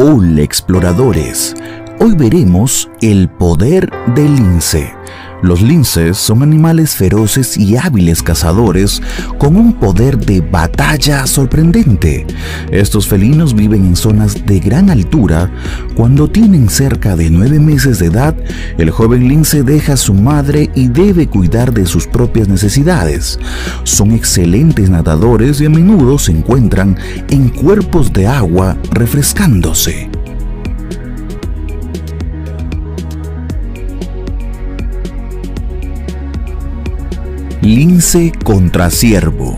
Hola exploradores, hoy veremos el poder del lince. Los linces son animales feroces y hábiles cazadores con un poder de batalla sorprendente. Estos felinos viven en zonas de gran altura. Cuando tienen cerca de nueve meses de edad, el joven lince deja a su madre y debe cuidar de sus propias necesidades. Son excelentes nadadores y a menudo se encuentran en cuerpos de agua refrescándose. Lince contra ciervo.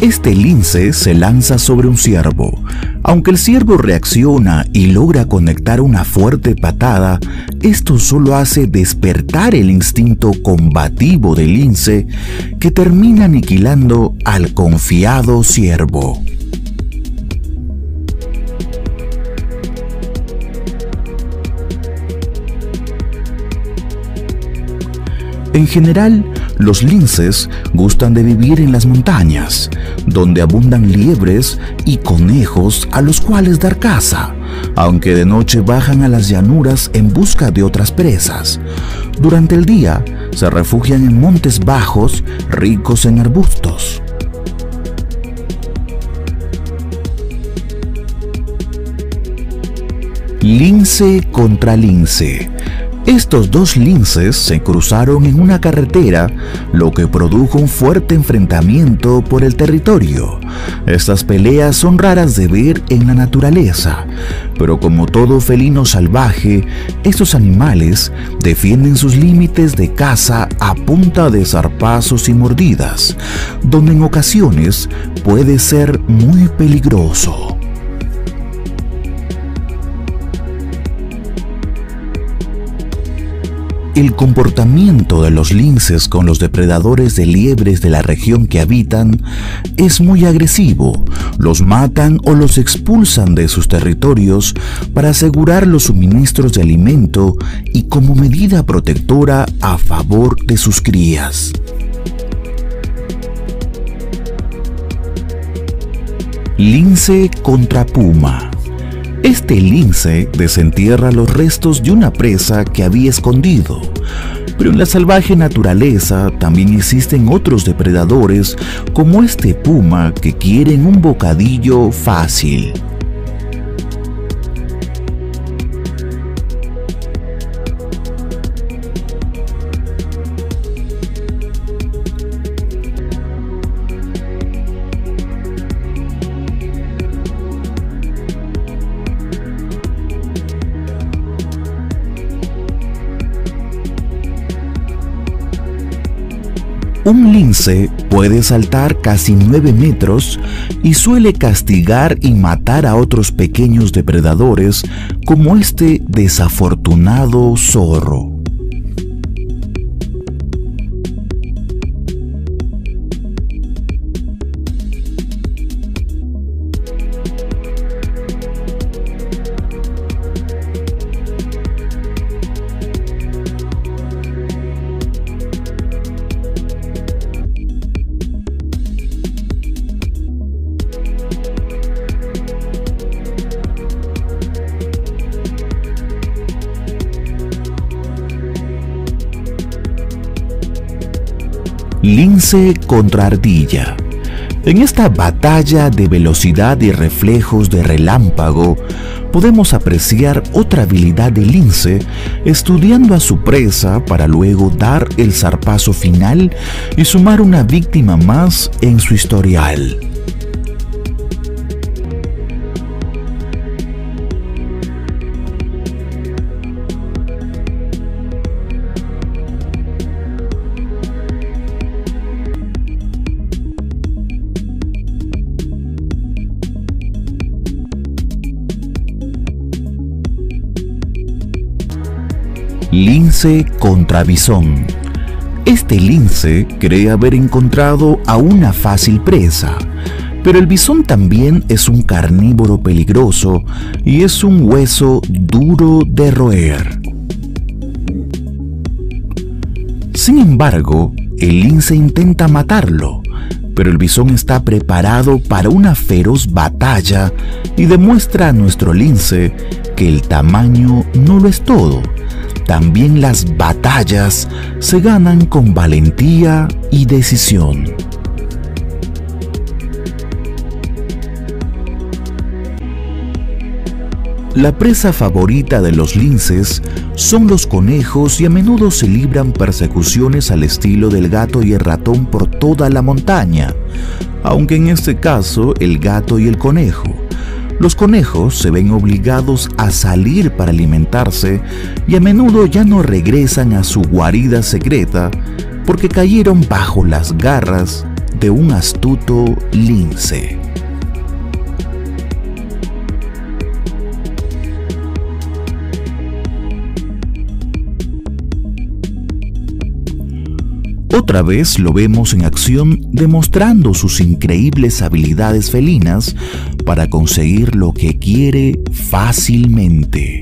Este lince se lanza sobre un ciervo. Aunque el ciervo reacciona y logra conectar una fuerte patada, esto solo hace despertar el instinto combativo del lince que termina aniquilando al confiado ciervo. En general, los linces gustan de vivir en las montañas, donde abundan liebres y conejos a los cuales dar caza, aunque de noche bajan a las llanuras en busca de otras presas. Durante el día se refugian en montes bajos ricos en arbustos. Lince contra lince. Estos dos linces se cruzaron en una carretera, lo que produjo un fuerte enfrentamiento por el territorio. Estas peleas son raras de ver en la naturaleza, pero como todo felino salvaje, estos animales defienden sus límites de caza a punta de zarpazos y mordidas, donde en ocasiones puede ser muy peligroso. El comportamiento de los linces con los depredadores de liebres de la región que habitan es muy agresivo. Los matan o los expulsan de sus territorios para asegurar los suministros de alimento y como medida protectora a favor de sus crías. Lince contra puma. Este lince desentierra los restos de una presa que había escondido. Pero en la salvaje naturaleza también existen otros depredadores como este puma que quieren un bocadillo fácil. Un lince puede saltar casi 9 metros y suele castigar y matar a otros pequeños depredadores como este desafortunado zorro. Lince contra ardilla. En esta batalla de velocidad y reflejos de relámpago, podemos apreciar otra habilidad del lince estudiando a su presa para luego dar el zarpazo final y sumar una víctima más en su historial. Lince contra bisón. Este lince cree haber encontrado a una fácil presa, pero el bisón también es un carnívoro peligroso y es un hueso duro de roer. Sin embargo, el lince intenta matarlo, Pero el bisón está preparado para una feroz batalla y demuestra a nuestro lince que el tamaño no lo es todo. También las batallas se ganan con valentía y decisión. La presa favorita de los linces son los conejos y a menudo se libran persecuciones al estilo del gato y el ratón por toda la montaña, aunque en este caso el gato y el conejo. Los conejos se ven obligados a salir para alimentarse y a menudo ya no regresan a su guarida secreta porque cayeron bajo las garras de un astuto lince. Otra vez lo vemos en acción demostrando sus increíbles habilidades felinas para conseguir lo que quiere fácilmente.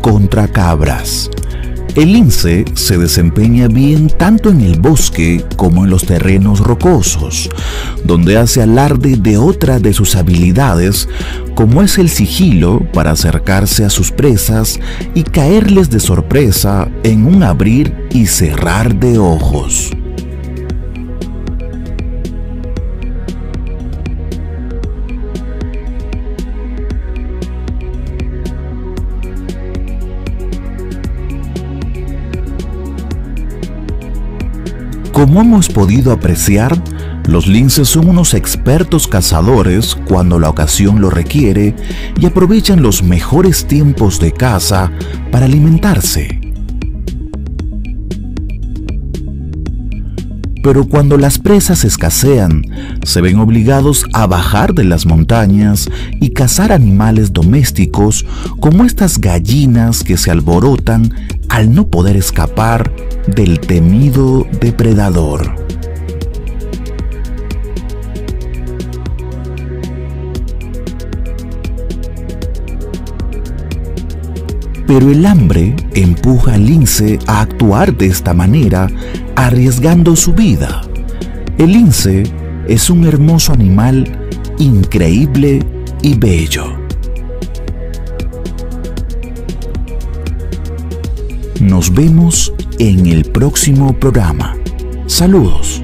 Contra cabras. El lince se desempeña bien tanto en el bosque como en los terrenos rocosos, donde hace alarde de otra de sus habilidades, como es el sigilo para acercarse a sus presas y caerles de sorpresa en un abrir y cerrar de ojos. Como hemos podido apreciar, los linces son unos expertos cazadores cuando la ocasión lo requiere y aprovechan los mejores tiempos de caza para alimentarse. Pero cuando las presas escasean, se ven obligados a bajar de las montañas y cazar animales domésticos como estas gallinas que se alborotan al no poder escapar del temido depredador. Pero el hambre empuja al lince a actuar de esta manera, arriesgando su vida. El lince es un hermoso animal increíble y bello. Nos vemos en el próximo programa. Saludos.